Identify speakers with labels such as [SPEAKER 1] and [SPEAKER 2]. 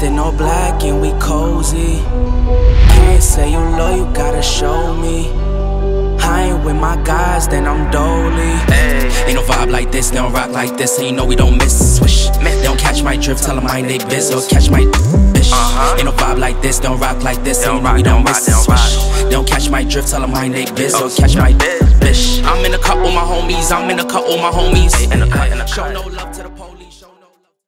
[SPEAKER 1] Dressed in all black and we cozy. Can't say you low, you gotta show me. I ain't with my guys, then I'm dolly. Ain't no vibe like this, they don't rock like this, and you know we don't miss. Swish. They don't catch my drift, tell them ain't they biz, or catch my bitch. Ain't no vibe like this, don't rock like this, and you know we don't miss. Swish. They don't catch my drift, tell them ain't they biz, or catch my bitch. I'm in a cut with my homies, I'm in a cut with my homies. In a cut, in a cut. Show no love to the police.